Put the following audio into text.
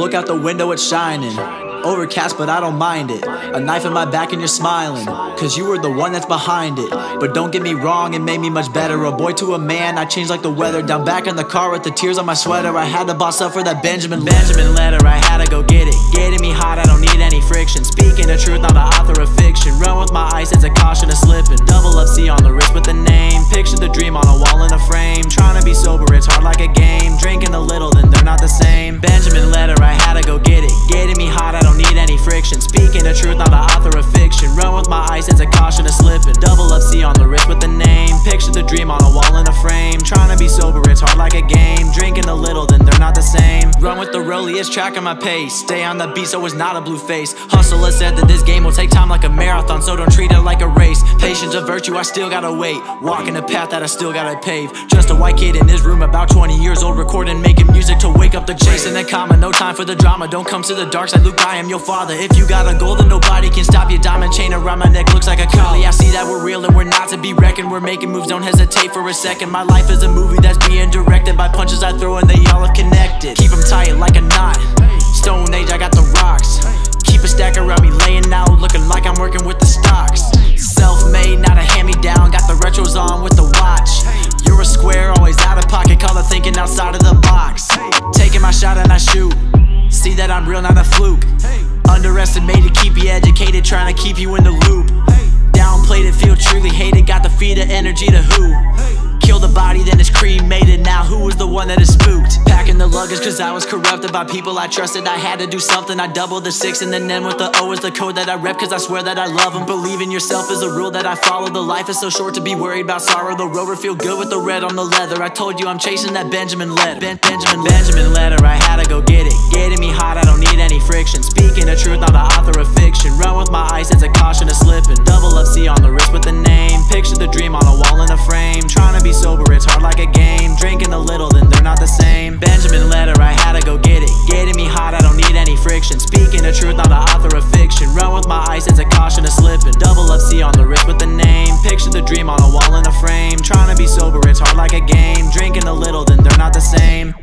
Look out the window, it's shining. Overcast, but I don't mind it. A knife in my back and you're smiling. Cause you were the one that's behind it. But don't get me wrong, it made me much better. A boy to a man, I changed like the weather. Down back in the car with the tears on my sweater. I had to boss up for that Benjamin Benjamin letter. I had to go get it. Getting me hot, I don't need any friction. Speaking the truth, not the author of fiction. Run with my ice, it's a caution of slipping. Double up C on the wrist with the name. Picture the dream on a wall in a frame. Trying to be sober, it's hard like a game. Drinking a little, then they're not the same. Benjamin letter, it's a caution of slipping. Double up C on the wrist with the name. Picture the dream on a wall in a frame. Trying to be sober, it's hard like a game. Drinking a little, then they're not the same. Run with the rollie, it's tracking my pace. Stay on the beat, so it's not a blue face. Hustler said that this game will take time like a marathon, so don't treat it like a race. Patience a virtue, I still gotta wait. Walking a path that I still gotta pave. Just a white kid in his room, about 20 years old, recording, making music to wake up the chasing and comma. No time for the drama, don't come to the dark side. Luke, I am your father. If you got a goal, then nobody can stop you. Diamond chain around my neck looks like a collie. I see that we're real and we're not to be reckoned. We're making moves, don't hesitate for a second. My life is a movie that's being directed by punches I throw and they all have connected. Keep them tight like a knot. Stone Age, I got the rocks. Keep a stack around me laying out, looking like I'm working with the stocks. Self made, not a hand me down. Got the retros on with the watch. You're a square, always out of pocket. Call thinking outside of that I'm real, not a fluke. Underestimated, keep you educated, trying to keep you in the loop. Downplayed it, feel truly hated. Got the feed of energy to who? Kill the body, then it's cremated. Now who was the one that is spooked? Packing the luggage cause I was corrupted by people I trusted. I had to do something. I doubled the six and then N with the O is the code that I rep cause I swear that I love them. Believe in yourself is a rule that I follow. The life is so short to be worried about sorrow. The rover feel good with the red on the leather. I told you I'm chasing that Benjamin letter. Ben Benjamin Benjamin letter. I had to go get it. get me truth, not the author of fiction. Run with my ice, it's a caution of slipping. Double up C on the wrist with the name. Picture the dream on a wall in a frame. Trying to be sober, it's hard like a game. Drinking a little, then they're not the same. Benjamin letter, I had to go get it. Getting me hot, I don't need any friction. Speaking the truth, not the author of fiction. Run with my ice, it's a caution of slipping. Double up C on the wrist with the name. Picture the dream on a wall in a frame. Trying to be sober, it's hard like a game. Drinking a little, then they're not the same.